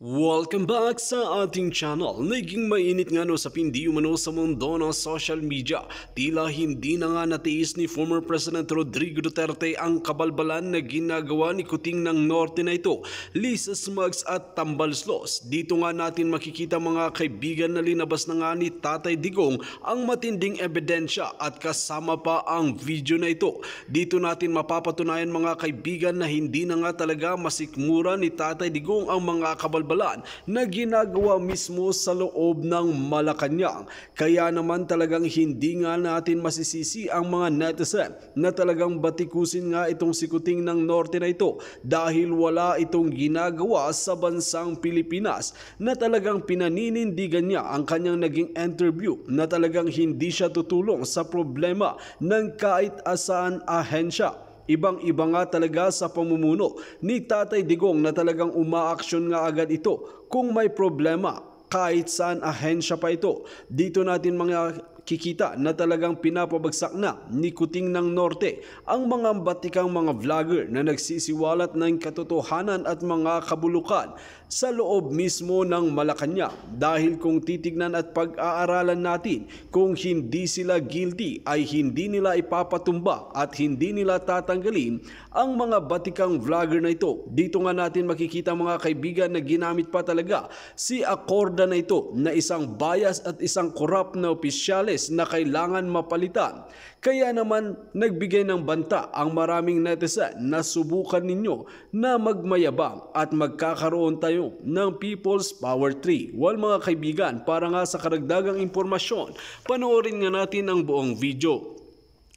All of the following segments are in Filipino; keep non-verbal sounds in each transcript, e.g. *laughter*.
Welcome back sa ating channel. Naging mainit nga no sa pindi umano sa mundo ng social media. Tila hindi na nga natiis ni former President Rodrigo Duterte ang kabalbalan na ginagawa ni Kuting ng Norte na ito. Lisa Smugs at Tambalslos. Dito nga natin makikita mga kaibigan na linabas na nga ni Tatay Digong ang matinding ebidensya at kasama pa ang video na ito. Dito natin mapapatunayan mga kaibigan na hindi na nga talaga masikmura ni Tatay Digong ang mga kabalbalan kabalbalan na ginagawa mismo sa loob ng Malacanang. Kaya naman talagang hindi nga natin masisisi ang mga netizen na talagang batikusin nga itong sikuting ng norte na ito dahil wala itong ginagawa sa bansang Pilipinas na talagang pinaninindigan niya ang kanyang naging interview na talagang hindi siya tutulong sa problema ng kahit asaan ahensya. Ibang-iba nga talaga sa pamumuno ni Tatay Digong na talagang umaaksyon nga agad ito kung may problema kahit saan ahensya pa ito. Dito natin mga kikita na talagang pinapabagsak na ni Kuting ng Norte ang mga batikang mga vlogger na nagsisiwalat ng katotohanan at mga kabulukan sa loob mismo ng Malacanang dahil kung titignan at pag-aaralan natin kung hindi sila guilty ay hindi nila ipapatumba at hindi nila tatanggalin ang mga batikang vlogger na ito. Dito nga natin makikita mga kaibigan na ginamit pa talaga si Acorda na ito na isang bias at isang corrupt na opisyales Marquez na kailangan mapalitan. Kaya naman nagbigay ng banta ang maraming netizen na subukan ninyo na magmayabang at magkakaroon tayo ng People's Power Tree. Well mga kaibigan, para nga sa karagdagang impormasyon, panoorin nga natin ang buong video.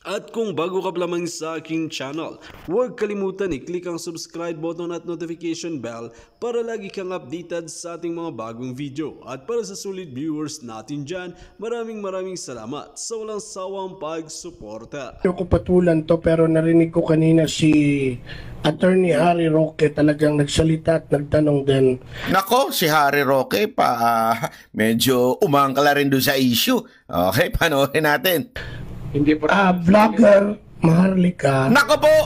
At kung bago ka pa lamang sa aking channel, huwag kalimutan i-click ang subscribe button at notification bell para lagi kang updated sa ating mga bagong video. At para sa sulit viewers natin dyan, maraming maraming salamat sa walang sawang pagsuporta. Ko patulan to pero narinig ko kanina si Attorney Harry Roque talagang nagsalita at nagtanong din. Nako, si Harry Roque pa uh, medyo umangkala rin doon sa issue. Okay, panoorin natin. Hindi po. Ah, vlogger Maharlika. Nako po!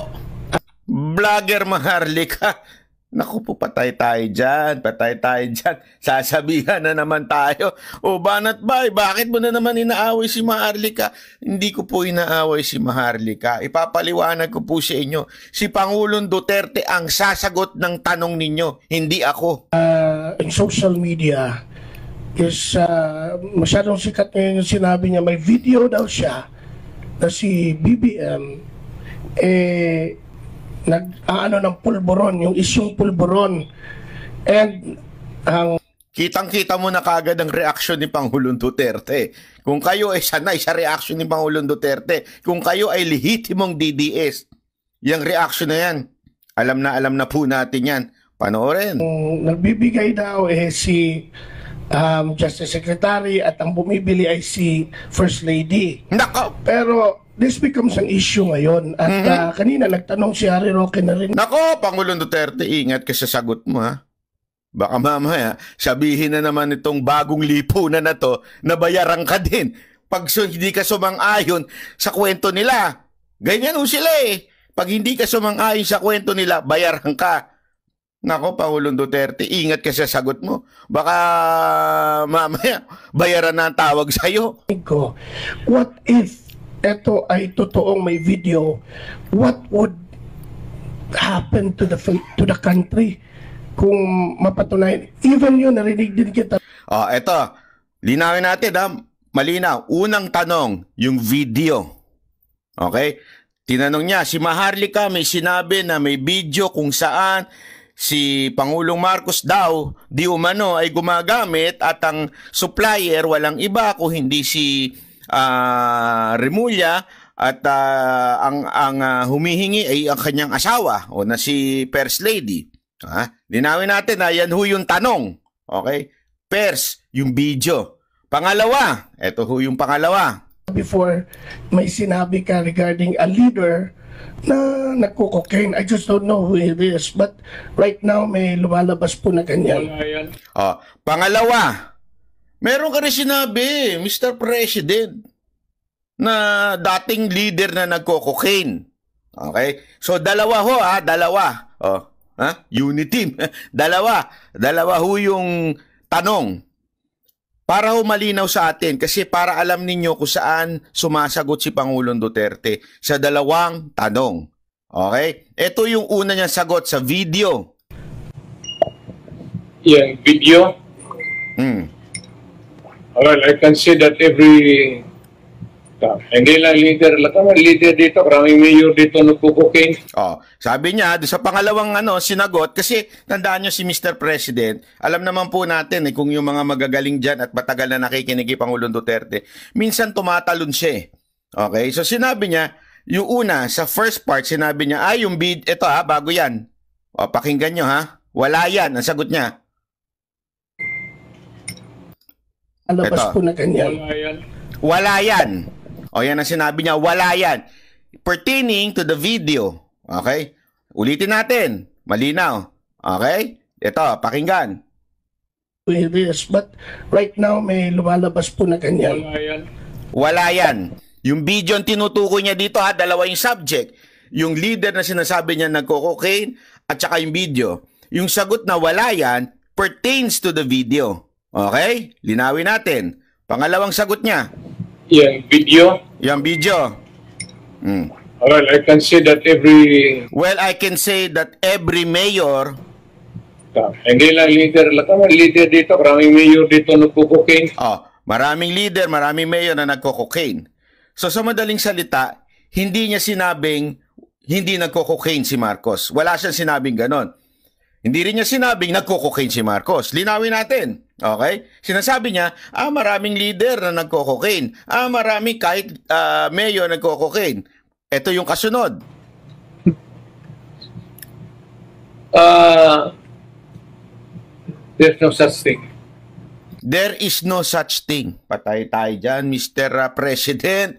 Vlogger Maharlika. Naku po, patay tayo dyan, patay tayo dyan. *laughs* Sasabihan na naman tayo. O banat bay, bakit mo na naman inaaway si Maharlika? Hindi ko po inaaway si Maharlika. Ipapaliwanag ko po sa inyo. Si Pangulong Duterte ang sasagot ng tanong ninyo, hindi ako. Uh, in social media, is uh, masyadong sikat ngayon yung sinabi niya, may video daw siya na si BBM eh nag ano ng pulburon, yung isyong pulburon. And ang Kitang-kita mo na kagad ang reaksyon ni Pangulong Duterte. Kung kayo ay sanay sa reaksyon ni Pangulong Duterte, kung kayo ay lehitimong DDS, yung reaksyon na yan, alam na alam na po natin yan. Panoorin. Um, nagbibigay daw eh si um, Justice Secretary at ang bumibili ay si First Lady. Nako! Pero this becomes an issue ngayon. At mm-hmm. uh, kanina nagtanong si Harry Roque na rin. Nako, Pangulong Duterte, ingat ka sa sagot mo ha. Baka mamaya, sabihin na naman itong bagong lipunan na to na bayaran ka din pag so, hindi ka sumang-ayon sa kwento nila. Ganyan sila eh. Pag hindi ka sumang-ayon sa kwento nila, bayaran ka. Nako, Pangulong Duterte, ingat ka sa sagot mo. Baka mamaya, bayaran na ang tawag sa'yo. What if ito ay totoong may video? What would happen to the to the country kung mapatunayan? Even yun, narinig din kita. Oh, eto. Linawin natin ha. Malinaw. Unang tanong, yung video. Okay? Tinanong niya, si Maharlika may sinabi na may video kung saan si Pangulong Marcos daw di umano ay gumagamit at ang supplier walang iba kung hindi si uh, Remulla at uh, ang ang uh, humihingi ay ang kanyang asawa o na si First Lady. Ha? Linawin natin na yan ho yung tanong. Okay? First, yung video. Pangalawa, ito ho yung pangalawa. Before may sinabi ka regarding a leader na nagko-cocaine. I just don't know who it is. But right now, may lumalabas po na ganyan. Oh, pangalawa, meron ka rin sinabi, Mr. President, na dating leader na nagko-cocaine. Okay? So, dalawa ho, ha? Dalawa. Oh. Ha? Unity. *laughs* dalawa. Dalawa ho yung tanong. Para ho malinaw sa atin kasi para alam ninyo kung saan sumasagot si Pangulong Duterte sa dalawang tanong. Okay? Ito yung una niyang sagot sa video. yung video. Hmm. Well, I can say that every hindi lang leader, naman leader dito, maraming mayor dito nagkukuking. Oh, sabi niya sa pangalawang ano sinagot kasi tandaan niyo si Mr. President, alam naman po natin eh kung yung mga magagaling diyan at matagal na nakikinig kay Pangulong Duterte, minsan tumatalon siya. eh. Okay? So sinabi niya, yung una sa first part sinabi niya, ay yung bid ito ha, bago 'yan. O pakinggan niyo ha. Wala 'yan, ang sagot niya. Alabas Ito. po na ganyan. Wala yan. Wala yan. O yan ang sinabi niya, wala yan. Pertaining to the video. Okay? Ulitin natin. Malinaw. Okay? Ito, pakinggan. Yes, but right now may lumalabas po na ganyan. Wala yan. Wala yan. Yung video ang tinutukoy niya dito ha, dalawa yung subject. Yung leader na sinasabi niya nagko-cocaine at saka yung video. Yung sagot na wala yan pertains to the video. Okay? Linawin natin. Pangalawang sagot niya, Yung video. Yung video. Hmm. Well, I can say that every Well, I can say that every mayor hindi lang leader, lahat naman leader dito, maraming mayor dito nagkukuking. Oh, maraming leader, maraming mayor na nagko-cocaine. So sa madaling salita, hindi niya sinabing hindi nagko-cocaine si Marcos. Wala siyang sinabing ganon. Hindi rin niya sinabing nagko-cocaine si Marcos. Linawin natin. Okay? Sinasabi niya, ah, maraming leader na nagko-cocaine. Ah, maraming kahit ah, mayor nagko-cocaine. Ito yung kasunod. Uh, there's no such thing. There is no such thing. Patay tayo dyan, Mr. President.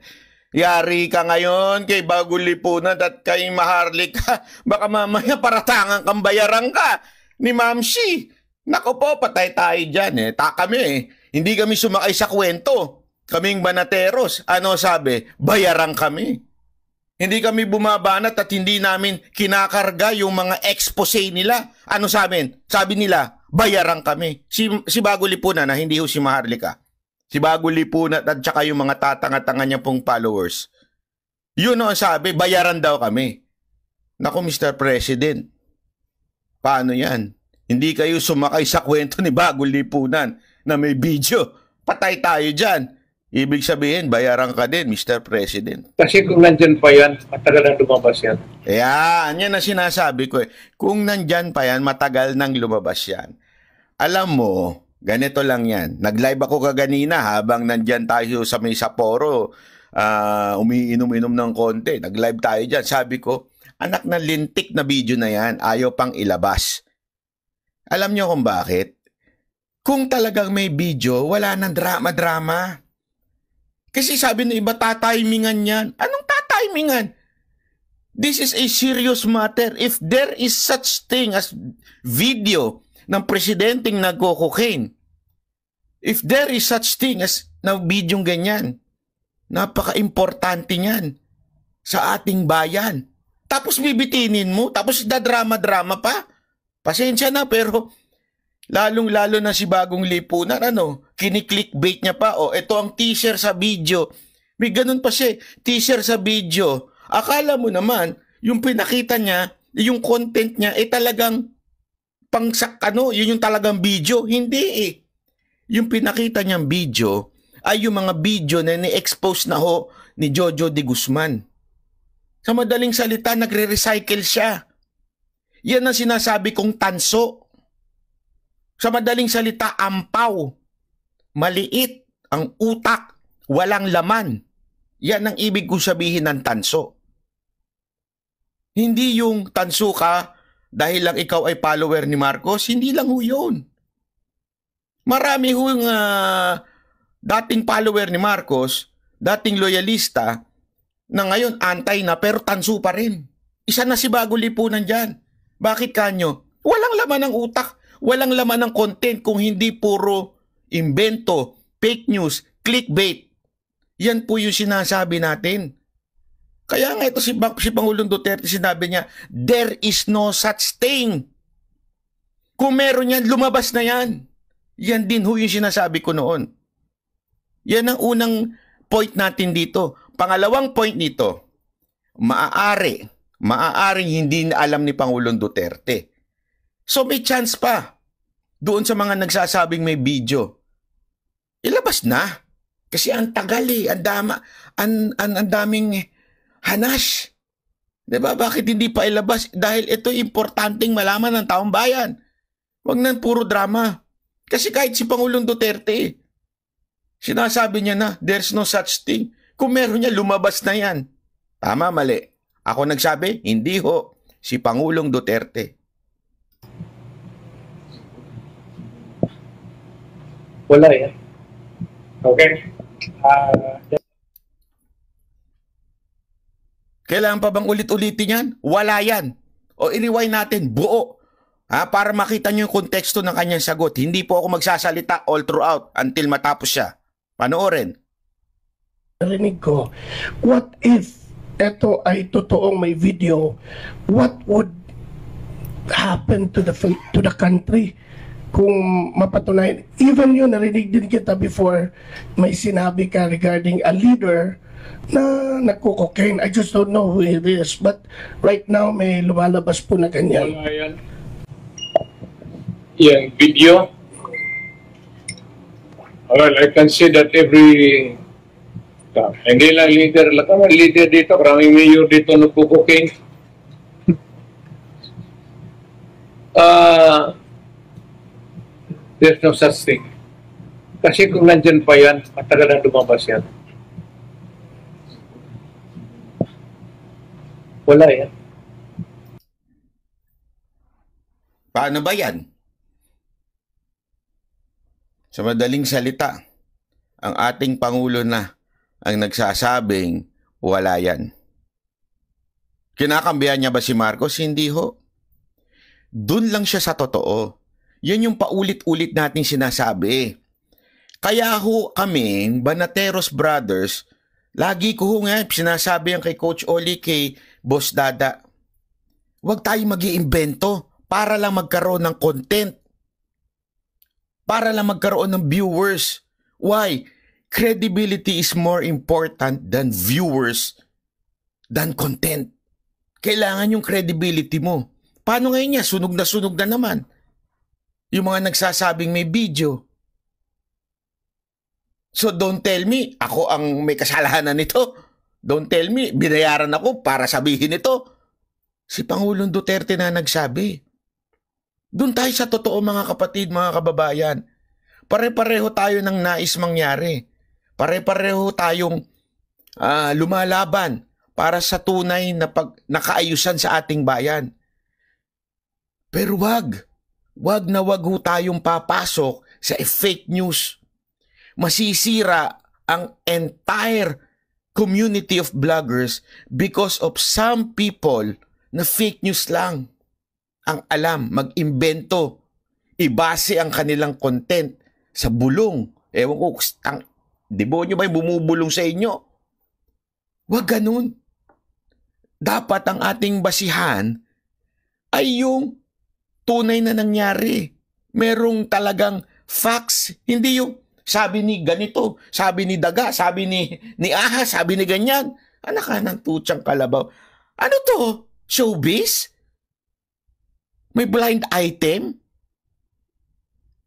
Yari ka ngayon kay Bagong Lipunan at kay Maharlika. *laughs* Baka mamaya paratangan kang bayaran ka ni Ma'am Shi. Nako po, patay tayo dyan eh. Ta kami eh. Hindi kami sumakay sa kwento. Kaming banateros. Ano sabi? Bayaran kami. Hindi kami bumabanat at hindi namin kinakarga yung mga expose nila. Ano sa amin? Sabi nila, bayaran kami. Si, si Bago Lipunan na hindi ho si Maharlika. Si Bago Lipunan at saka yung mga tatanga-tanga niya pong followers. Yun ang sabi, bayaran daw kami. Nako Mr. President, paano yan? Hindi kayo sumakay sa kwento ni Bago Lipunan na may video. Patay tayo dyan. Ibig sabihin, bayaran ka din, Mr. President. Kasi kung nandyan pa yan, matagal na lumabas yan. Ayan, yan ang sinasabi ko eh. Kung nandyan pa yan, matagal nang lumabas yan. Alam mo, ganito lang yan. Nag-live ako kaganina habang nandyan tayo sa may Sapporo, ah, umiinom-inom ng konti. Nag-live tayo dyan. Sabi ko, anak na lintik na video na yan, ayaw pang ilabas. Alam nyo kung bakit? Kung talagang may video, wala nang drama-drama. Kasi sabi ng iba, tatimingan yan. Anong tatimingan? This is a serious matter. If there is such thing as video ng presidenteng nagko-cocaine, if there is such thing as na bidyong ganyan, napaka-importante niyan sa ating bayan. Tapos bibitinin mo, tapos dadrama-drama pa. Pasensya na, pero lalong-lalo na si Bagong Lipunan, ano, kiniklickbait niya pa, o, ito ang teaser sa video. May ganun pa siya, teaser sa video. Akala mo naman, yung pinakita niya, yung content niya, eh talagang pang ano, yun yung talagang video. Hindi eh. Yung pinakita niyang video ay yung mga video na ni-expose na ho ni Jojo de Guzman. Sa madaling salita, nagre-recycle siya. Yan ang sinasabi kong tanso. Sa madaling salita, ampaw. Maliit ang utak, walang laman. Yan ang ibig kong sabihin ng tanso. Hindi yung tanso ka dahil lang ikaw ay follower ni Marcos, hindi lang ho yun. Marami hong ah, dating follower ni Marcos, dating loyalista, na ngayon antay na pero tanso pa rin. Isa na si Bago Lipunan dyan. Bakit kanyo? Walang laman ng utak, walang laman ng content kung hindi puro invento, fake news, clickbait. Yan po yung sinasabi natin. Kaya nga ito si, si Pangulong Duterte sinabi niya, there is no such thing. Kung meron yan, lumabas na yan. Yan din ho yung sinasabi ko noon. Yan ang unang point natin dito. Pangalawang point nito, maaari, maaaring hindi na alam ni Pangulong Duterte. So may chance pa doon sa mga nagsasabing may video. Ilabas na. Kasi ang tagal eh, ang dama, ang, ang, ang daming hanas. 'Di ba? Bakit hindi pa ilabas? Dahil ito importanteng malaman ng taong bayan. Huwag nang puro drama. Kasi kahit si Pangulong Duterte, sinasabi niya na, there's no such thing. Kung meron niya, lumabas na yan. Tama, mali. Ako nagsabi, hindi ho. Si Pangulong Duterte. Wala yan. Okay? Ah, Kailangan pa bang ulit-ulitin yan? Wala yan. O i-rewind natin, buo. Ha, para makita nyo yung konteksto ng kanyang sagot. Hindi po ako magsasalita all throughout until matapos siya. Panoorin. narinig ko, what if ito ay totoong may video, what would happen to the to the country kung mapatunayan. Even yun, narinig din kita before may sinabi ka regarding a leader na nagko-cocaine. I just don't know who it is. But right now, may lumalabas po na ganyan. wala. Yung video. Well, I can say that every uh, hindi lang leader, lahat naman leader dito, maraming mayor dito nagpo-cocaine. *laughs* Ah, there's no such thing. Kasi kung nandyan pa yan, matagal na lumabas yan. Wala yan. Paano ba yan? Sa madaling salita, ang ating Pangulo na ang nagsasabing wala yan. Kinakambihan niya ba si Marcos? Hindi ho. Doon lang siya sa totoo. Yan yung paulit-ulit nating sinasabi. Kaya ho kami, Banateros Brothers, lagi ko ho nga sinasabi yan kay Coach Oli, kay Boss Dada, huwag tayo mag iimbento para lang magkaroon ng content. Para lang magkaroon ng viewers. Why? Credibility is more important than viewers than content. Kailangan yung credibility mo. Paano ngayon niya? Sunog na sunog na naman. Yung mga nagsasabing may video. So don't tell me, ako ang may kasalanan nito. Don't tell me, binayaran ako para sabihin ito. Si Pangulong Duterte na nagsabi. Doon tayo sa totoo mga kapatid, mga kababayan. Pare-pareho tayo ng nais mangyari. Pare-pareho tayong ah, lumalaban para sa tunay na pag nakaayusan sa ating bayan. Pero wag, wag na wag ho tayong papasok sa fake news. Masisira ang entire community of vloggers because of some people na fake news lang ang alam, mag-imbento, ibase ang kanilang content sa bulong. Ewan ko, ang demonyo ba yung bumubulong sa inyo? Huwag ganun. Dapat ang ating basihan ay yung tunay na nangyari. Merong talagang facts, hindi yung sabi ni ganito, sabi ni daga, sabi ni, ni aha, sabi ni ganyan. Anak ka ng tutsang kalabaw. Ano to? Showbiz? May blind item?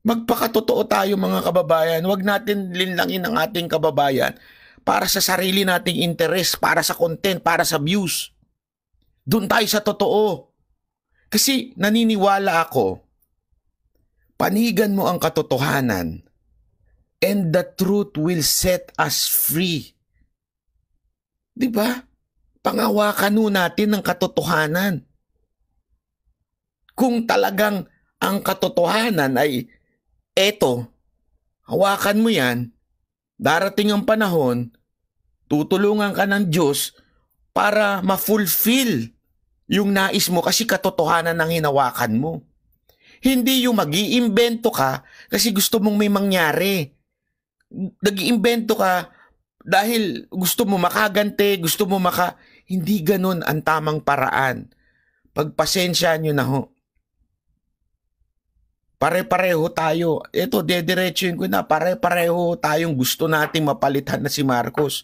Magpakatotoo tayo mga kababayan. Huwag natin linlangin ang ating kababayan para sa sarili nating interes, para sa content, para sa views. Doon tayo sa totoo. Kasi naniniwala ako, panigan mo ang katotohanan and the truth will set us free. Di ba? Pangawakan nun natin ng katotohanan. Kung talagang ang katotohanan ay eto, hawakan mo yan, darating ang panahon, tutulungan ka ng Diyos para ma-fulfill yung nais mo kasi katotohanan ng hinawakan mo. Hindi yung mag iimbento ka kasi gusto mong may mangyari. Nag iimbento ka dahil gusto mo makagante, gusto mo maka... Hindi ganun ang tamang paraan. Pagpasensya nyo na ho. Pare-pareho tayo. Ito, dediretsuin ko na. Pare-pareho tayong gusto nating mapalitan na si Marcos.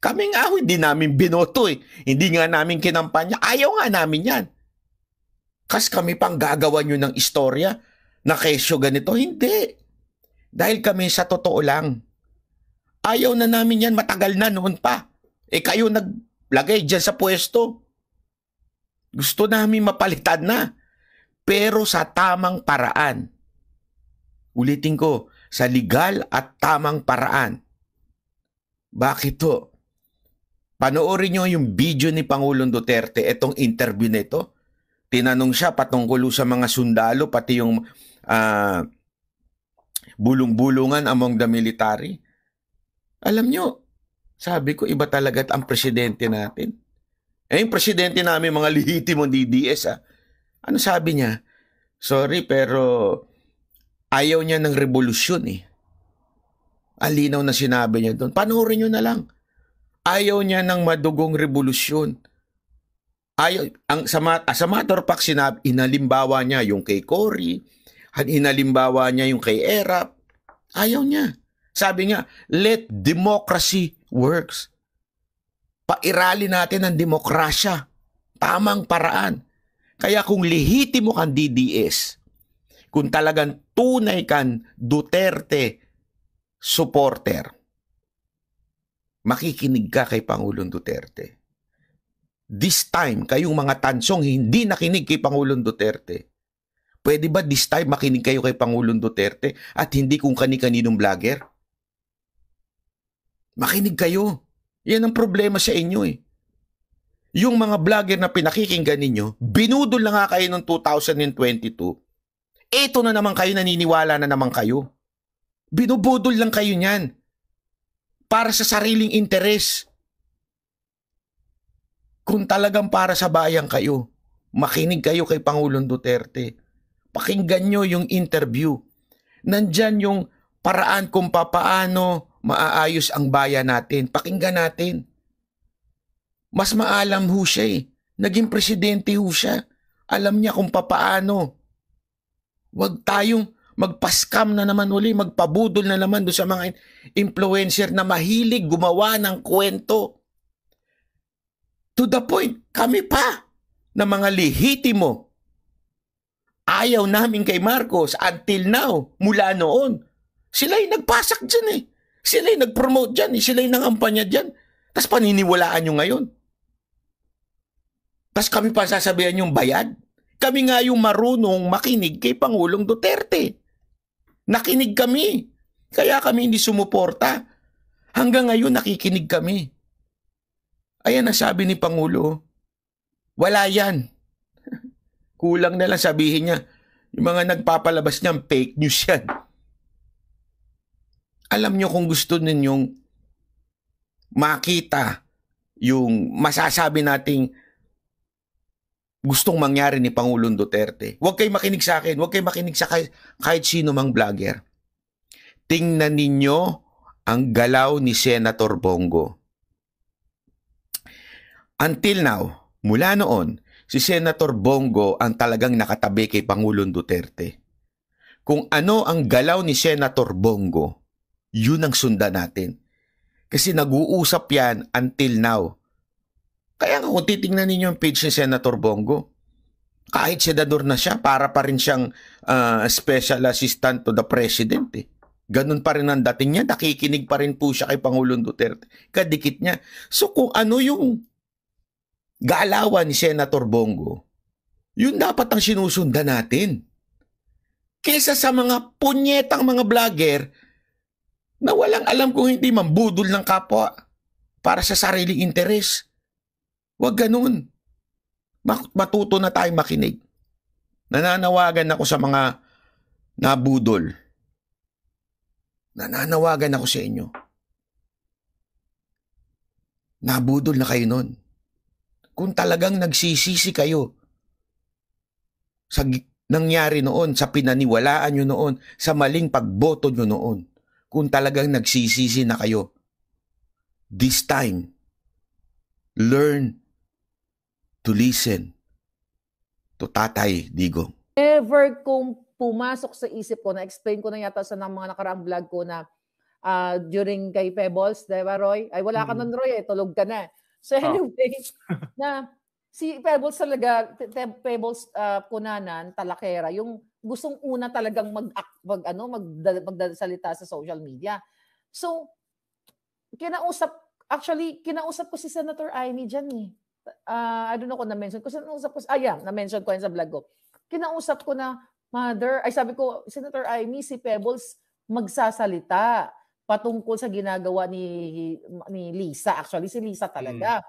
Kami nga ho, hindi namin binoto eh. Hindi nga namin kinampanya. Ayaw nga namin yan. Kas kami pang gagawa nyo ng istorya na kesyo ganito. Hindi. Dahil kami sa totoo lang. Ayaw na namin yan matagal na noon pa. Eh kayo naglagay dyan sa pwesto. Gusto namin mapalitan na pero sa tamang paraan. Ulitin ko, sa legal at tamang paraan. Bakit to? Panoorin nyo yung video ni Pangulong Duterte, itong interview nito. Tinanong siya patungkol sa mga sundalo, pati yung uh, bulong-bulungan among the military. Alam nyo, sabi ko, iba talaga ang presidente natin. Eh, yung presidente namin, mga lihitimo DDS, ah, ano sabi niya? Sorry, pero ayaw niya ng revolusyon eh. Alinaw na sinabi niya doon. Panoorin niyo na lang. Ayaw niya ng madugong revolusyon. Ayaw, ang, sa, as a matter of fact, sinabi, inalimbawa niya yung kay Cory, inalimbawa niya yung kay Erap. Ayaw niya. Sabi niya, let democracy works. Pairali natin ang demokrasya. Tamang paraan. Kaya kung lehitimo kang DDS, kung talagang tunay kang Duterte supporter, makikinig ka kay Pangulong Duterte. This time, kayong mga tansong hindi nakinig kay Pangulong Duterte, pwede ba this time makinig kayo kay Pangulong Duterte at hindi kung kani-kaninong vlogger? Makinig kayo. Yan ang problema sa inyo eh yung mga vlogger na pinakikinggan ninyo, binudol na nga kayo noong 2022, eto na naman kayo, naniniwala na naman kayo. Binubudol lang kayo niyan. Para sa sariling interes. Kung talagang para sa bayan kayo, makinig kayo kay Pangulong Duterte. Pakinggan nyo yung interview. Nandyan yung paraan kung papaano maaayos ang bayan natin. Pakinggan natin. Mas maalam ho siya eh. Naging presidente ho siya. Alam niya kung papaano. Huwag tayong magpaskam na naman uli, magpabudol na naman doon sa mga influencer na mahilig gumawa ng kwento. To the point, kami pa na mga lehitimo. Ayaw namin kay Marcos until now, mula noon. Sila yung nagpasak dyan eh. Sila yung nag-promote dyan eh. Sila yung nangampanya dyan. Tapos paniniwalaan nyo ngayon. Tapos kami pa sasabihan yung bayad. Kami nga yung marunong makinig kay Pangulong Duterte. Nakinig kami. Kaya kami hindi sumuporta. Hanggang ngayon nakikinig kami. Ayan ang sabi ni Pangulo. Wala yan. Kulang na lang sabihin niya. Yung mga nagpapalabas niyan, fake news yan. Alam niyo kung gusto ninyong makita yung masasabi nating gustong mangyari ni Pangulong Duterte. Huwag kayo makinig sa akin. Huwag kayo makinig sa kahit, kahit sino mang vlogger. Tingnan ninyo ang galaw ni Senator Bongo. Until now, mula noon, si Senator Bongo ang talagang nakatabi kay Pangulong Duterte. Kung ano ang galaw ni Senator Bongo, yun ang sundan natin. Kasi nag-uusap yan until now kaya kung titingnan ninyo yung page ni Senator Bongo, kahit senador na siya, para pa rin siyang uh, special assistant to the president. Eh. Ganun pa rin ang dating niya, nakikinig pa rin po siya kay Pangulong Duterte. Kadikit niya. So kung ano yung galawan ni Senator Bongo, yun dapat ang sinusundan natin. Kesa sa mga punyetang mga vlogger na walang alam kung hindi mambudol ng kapwa para sa sariling interes. Huwag ganun. Matuto na tayong makinig. Nananawagan ako sa mga nabudol. Nananawagan ako sa inyo. Nabudol na kayo nun. Kung talagang nagsisisi kayo sa nangyari noon, sa pinaniwalaan nyo noon, sa maling pagboto nyo noon, kung talagang nagsisisi na kayo, this time, learn to listen to Tatay Digong. Never kung pumasok sa isip ko, na-explain ko na yata sa mga nakaraang vlog ko na ah, during kay Pebbles, di ba Roy? Ay wala ka Mm. nun Roy, eh, tulog ka na. So anyway, *laughs* na si Pebbles talaga, Pe- Pe- Pebbles ah, Kunanan, Talakera, yung gustong una talagang mag, mag ano, mag, magdasalita sa social media. So, kinausap, actually, kinausap ko si Senator Amy dyan eh. Ah, I don't know kung na-mention ko. Kinausap ko, ah yeah, na-mention ko yan sa vlog ko. Kinausap ko na, mother, ay sabi ko, Senator Amy, si Pebbles magsasalita patungkol sa ginagawa ni ni Lisa. Actually, si Lisa talaga.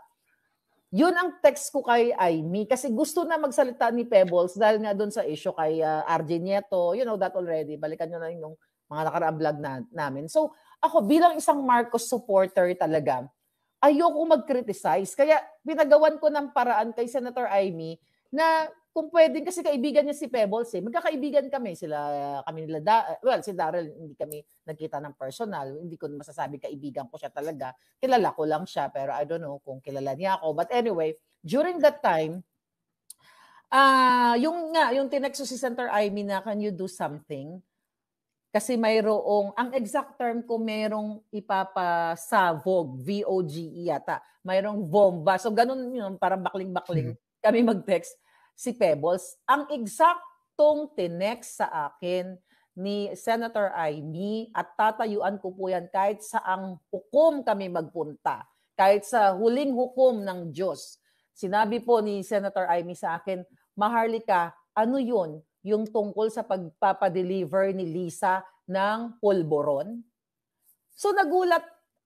Yun ang text ko kay Amy kasi gusto na magsalita ni Pebbles dahil nga doon sa issue kay ah, RJ Nieto. You know that already. Balikan nyo na yung mga nakaraang vlog na, namin. So, ako bilang isang Marcos supporter talaga, ayoko mag-criticize. Kaya pinagawan ko ng paraan kay Senator Amy na kung pwedeng kasi kaibigan niya si Pebbles eh. Magkakaibigan kami sila kami nila da, well si Daryl hindi kami nagkita ng personal. Hindi ko masasabi kaibigan ko siya talaga. Kilala ko lang siya pero I don't know kung kilala niya ako. But anyway, during that time ah yung nga yung tinext ko si Senator Amy na can you do something? Kasi mayroong, ang exact term ko mayroong ipapasavog, V-O-G-E yata. Mayroong bomba. So ganun yun, parang bakling-bakling kami mag-text si Pebbles. Ang eksaktong tinext sa akin ni Senator Amy at tatayuan ko po yan kahit sa ang hukom kami magpunta. Kahit sa huling hukom ng Diyos. Sinabi po ni Senator Amy sa akin, Maharlika, ano yun? Yung tungkol sa pagpapadeliver ni Lisa ng pulboron? So nagulat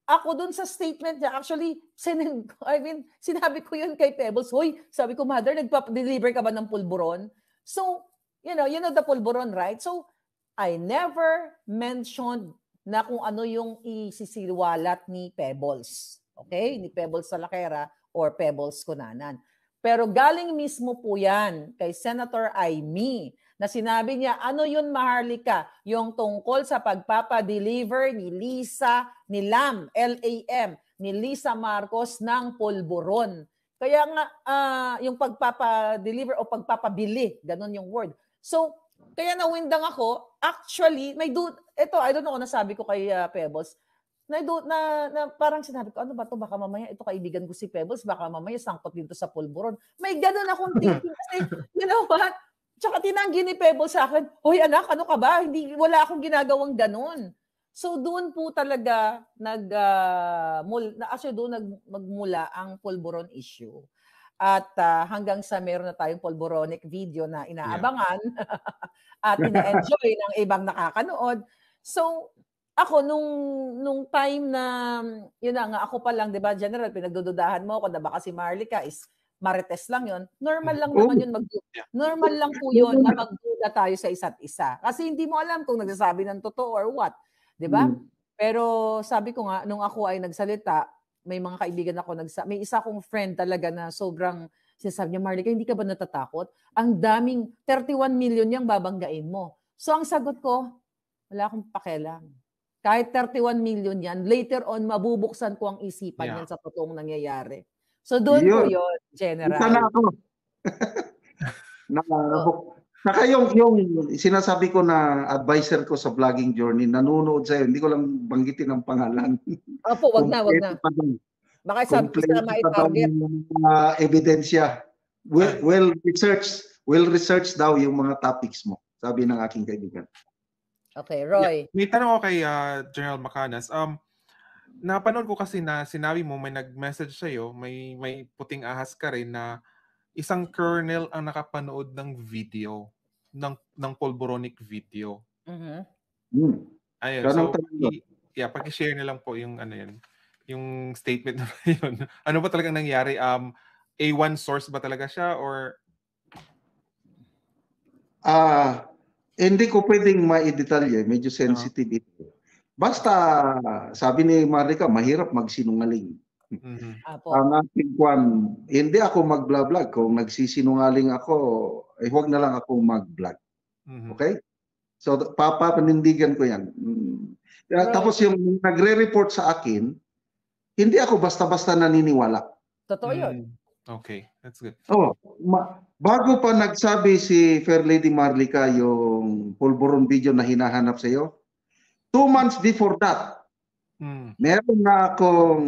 ako dun sa statement niya. Actually, sinend, *laughs* I mean, sinabi ko yun kay Pebbles. Hoy, sabi ko, mother, nagpa-deliver ka ba ng pulburon? So, you know, you know the pulburon, right? So, I never mentioned na kung ano yung isisiwalat ni Pebbles. Okay? Ni Pebbles Salakera or Pebbles Kunanan. Pero galing mismo po yan kay Senator Amy na sinabi niya, ano yun Maharlika? Yung tungkol sa pagpapadeliver ni Lisa, ni Lam, L-A-M, ni Lisa Marcos ng pulburon. Kaya nga, ah, yung pagpapadeliver o pagpapabili, ganun yung word. So, kaya nawindang ako, actually, may do, ito, I don't know kung nasabi ko kay ah, Pebbles, na, na, na parang sinabi ko, ano ba to baka mamaya, ito kaibigan ko si Pebbles, baka mamaya sangkot dito sa pulburon. May ganun akong *laughs* thinking kasi, you know what? Tsaka tinanggi ni Pebbles sa akin, Hoy anak, ano ka ba? Hindi, wala akong ginagawang ganun. So doon po talaga nag ah, mul, na actually doon nag magmula ang pulburon issue. At ah, hanggang sa meron na tayong pulburonic video na inaabangan *laughs* at ina-enjoy ng ibang nakakanood. So ako nung nung time na yun na nga ako pa lang 'di ba general pinagdududahan mo ako na baka si Marlica is marites lang yon normal lang naman yun mag normal lang po yun na magduda tayo sa isa't isa. Kasi hindi mo alam kung nagsasabi ng totoo or what 'di ba? Pero sabi ko nga nung ako ay nagsalita may mga kaibigan ako nagsa may isa kong friend talaga na sobrang sinasabi niya Marlica hindi ka ba natatakot? Ang daming 31 million yang babanggain mo. So ang sagot ko wala akong pakialam kahit 31 million yan, later on, mabubuksan ko ang isipan Yeah. yan sa totoong nangyayari. So doon po Yun. yun, General. Sana ako. *laughs* na, Saka yung, yung sinasabi ko na advisor ko sa vlogging journey, nanonood sa'yo, hindi ko lang banggitin ang pangalan. Opo, wag na, wag na. Baka pa daw mai-target. mga ebidensya. Well, well researched, well researched daw yung mga topics mo, sabi ng aking kaibigan. Okay, Roy. May tanong ako kay ah, General Macanas. Um, napanood ko kasi na sinabi mo may nag-message sa'yo, may, may puting ahas ka rin na isang colonel ang nakapanood ng video, ng, ng pulboronic video. Mhm. Hmm. Ayun, so, talaga. paki, yeah, paki-share na lang po yung ano yun, yung statement na *laughs* yun. Ano ba talagang nangyari? Um, A1 source ba talaga siya or Ah, hindi ko pwedeng ma-detalye, medyo sensitive ito. Basta, sabi ni Marika, mahirap magsinungaling. Mhm. Apo. Ang aking kwan, hindi ako mag-vlog. Kung nagsisinungaling ako, eh huwag na lang ako mag-vlog. Mhm. Okay? So, papapanindigan ko yan. Mm. Kaya Right. Tapos yung nagre-report sa akin, hindi ako basta-basta naniniwala. Totoo yun. Mm. Okay, that's good. Oh, ma- bago pa nagsabi si Fair Lady Marlica yung pulburon video na hinahanap sa iyo, two months before that, Mm. meron na akong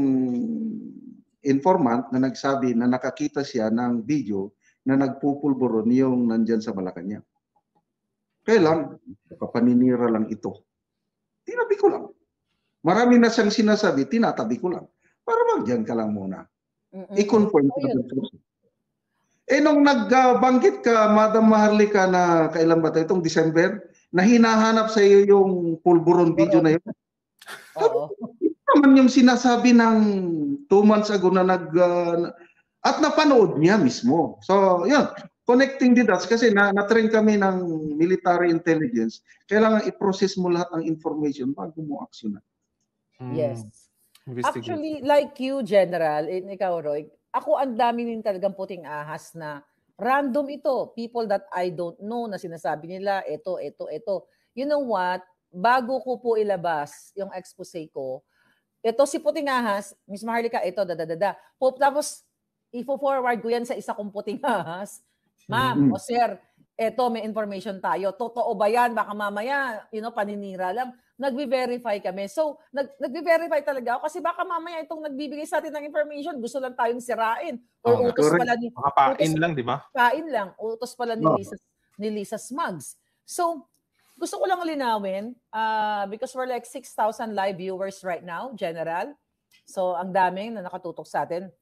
informant na nagsabi na nakakita siya ng video na nagpupulburon yung nandyan sa Malacanang. Kailan? Kapaninira lang ito. Tinabi ko lang. Marami na siyang sinasabi, tinatabi ko lang. Para magdiyan ka lang muna. Mm-mm. I-confirm ko Oh, na. Eh nung nagbanggit ka, Madam Maharlika, na kailan ba ito? Itong December, na hinahanap sa iyo yung pulburon video na yun. Oo. Ito naman yung sinasabi ng two months ago na nag... ah, at napanood niya mismo. So, yun. Connecting the dots kasi na, na-train kami ng military intelligence. Kailangan i-process mo lahat ng information bago mo aksyonan. Mm. Yes. Actually, like you, General, in ikaw, Roy, ako ang dami din talagang puting ahas na random ito. People that I don't know na sinasabi nila, ito, ito, ito. You know what? Bago ko po ilabas yung expose ko, ito si puting ahas, Miss Maharlika, ito, dadadada. Po, tapos, ifo-forward ko yan sa isa kong puting ahas. Ma'am, Mhm. o sir, eto may information tayo. Totoo ba yan? Baka mamaya, you know, paninira lang. Nagbe-verify kami. So, nag nagbe-verify talaga ako kasi baka mamaya itong nagbibigay sa atin ng information, gusto lang tayong sirain. Or Oo, utos correct. pala ni, pain utos- lang, di ba? kain lang. Utos pala ni Oo. Lisa, ni Lisa Smugs. So, gusto ko lang linawin uh, because we're like 6,000 live viewers right now, General. So, ang daming na nakatutok sa atin.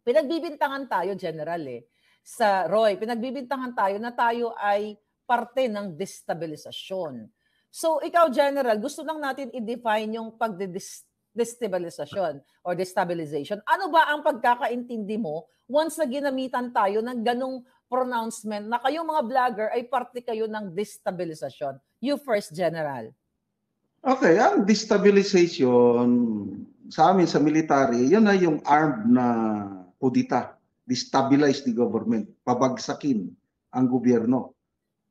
Pinagbibintangan tayo, General eh. Sa Roy, pinagbibintangan tayo na tayo ay parte ng destabilisasyon. So, ikaw, General, gusto lang natin i-define yung pagdestabilisasyon or destabilization. Ano ba ang pagkakaintindi mo once na ginamitan tayo ng ganong pronouncement na kayong mga vlogger ay parte kayo ng destabilisasyon? You first, General. Okay, ang destabilization sa amin sa military, yun na yung armed na kudita. Destabilize the government. Pabagsakin ang gobyerno.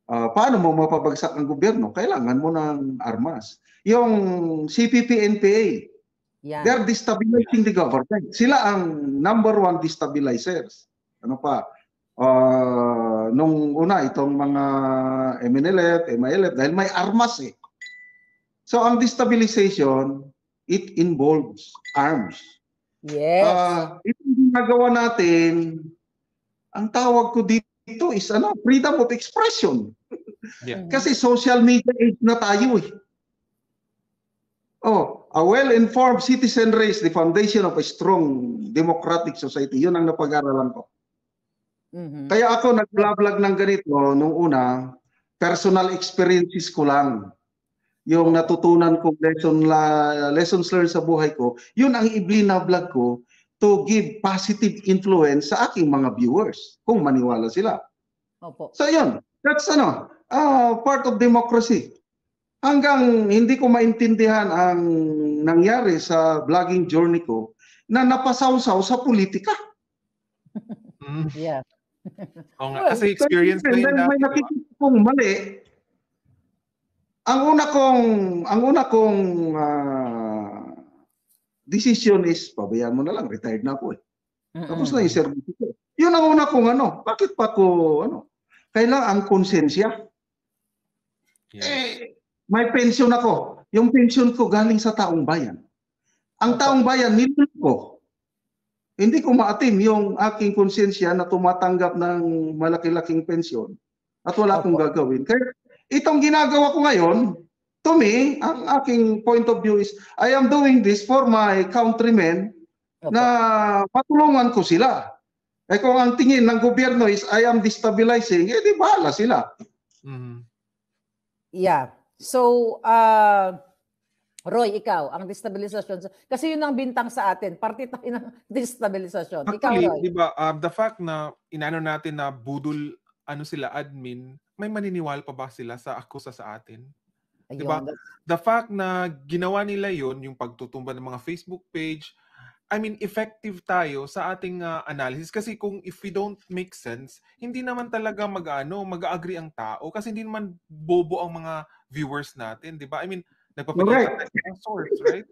Ah, paano mo mapabagsak ang gobyerno? Kailangan mo ng armas. Yung CPP-NPA, Yan. they're destabilizing the government. Sila ang number one destabilizers. Ano pa? Ah, nung una, itong mga MNLF, MILF, dahil may armas eh. So ang destabilization, it involves arms. Yes. Ah, itong ginagawa natin, ang tawag ko dito is ano, freedom of expression. Yeah. Kasi social media age na tayo eh. Oh, a well-informed citizen race, the foundation of a strong democratic society. Yun ang napag-aralan ko. Mhm. Kaya ako nag-vlog ng ganito nung una, personal experiences ko lang. Yung natutunan ko lesson la, lessons learned sa buhay ko, yun ang iblina vlog ko to give positive influence sa aking mga viewers kung maniwala sila. Opo. So yun, that's ano, ah, part of democracy. Hanggang hindi ko maintindihan ang nangyari sa vlogging journey ko na napasawsaw sa politika. Mm. *laughs* Yeah. Oo nga, kasi experience ko yun Dahil may nakikita kong mali. Ang una kong ang una kong ah, decision is pabayaan mo na lang, retired na ako eh. Tapos na yung service ko. Yun ang una kong ano, bakit pa ko ano, kailangan ang konsensya. Yes. Eh, may pension ako. Yung pension ko galing sa taong bayan. Ang taong bayan, nilun ko. Hindi ko maatim yung aking konsensya na tumatanggap ng malaki-laking pensyon at wala akong gagawin. Kaya itong ginagawa ko ngayon, to me, ang aking point of view is, I am doing this for my countrymen Opo. na patulungan ko sila. Eh kung ang tingin ng gobyerno is I am destabilizing, eh di bahala sila. Mhm. Yeah. So, uh, Roy, ikaw, ang destabilisasyon. Kasi yun ang bintang sa atin. Parte tayo ng *laughs* destabilisasyon. Ikaw, Actually, Roy. di ba, um, the fact na inano natin na budol, ano sila, admin, may maniniwala pa ba sila sa akusa sa atin? Ayun. diba? The fact na ginawa nila yon yung pagtutumba ng mga Facebook page, I mean, effective tayo sa ating ah, analysis kasi kung if we don't make sense, hindi naman talaga mag-ano, mag-agree ang tao kasi hindi naman bobo ang mga viewers natin, 'di ba? I mean, nagpapakita tayo ng source, right?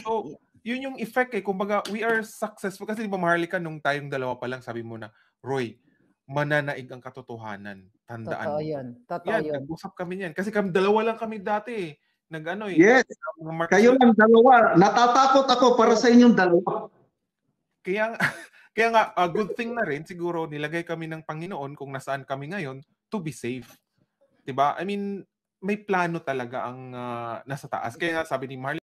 So, yun yung effect eh. Kumbaga, we are successful. Kasi di ba Maharlika, nung tayong dalawa pa lang, sabi mo na, Roy, mananaig ang katotohanan. Tandaan Totoo mo. yun. Totoo Yan, yun. nag-usap kami niyan. Kasi kami, dalawa lang kami dati eh. Nag ano eh. Yes. Mark- Kayo lang dalawa. Natatakot ako para sa inyong dalawa. Kaya, nga- *laughs* kaya nga, a good thing na rin, siguro, nilagay kami ng Panginoon kung nasaan kami ngayon to be safe. 'Di ba? I mean, may plano talaga ang ah, nasa taas. Kaya nga, sabi ni Marley,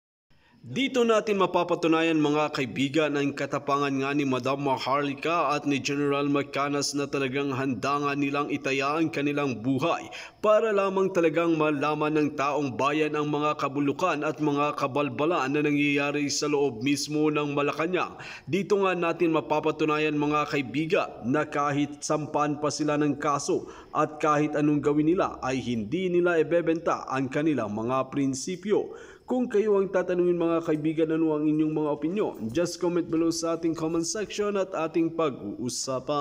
Dito natin mapapatunayan mga kaibigan ang katapangan nga ni Madam Maharlika at ni General Macanas na talagang handa nilang itaya ang kanilang buhay para lamang talagang malaman ng taong bayan ang mga kabulukan at mga kabalbalan na nangyayari sa loob mismo ng Malacanang. Dito nga natin mapapatunayan mga kaibigan na kahit sampan pa sila ng kaso at kahit anong gawin nila ay hindi nila ibebenta ang kanilang mga prinsipyo. Kung kayo ang tatanungin mga kaibigan ano ang inyong mga opinyon, just comment below sa ating comment section at ating pag-uusapan.